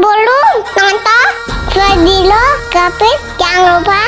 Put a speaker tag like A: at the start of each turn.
A: bolu nonton. Video kapit, jangan lupa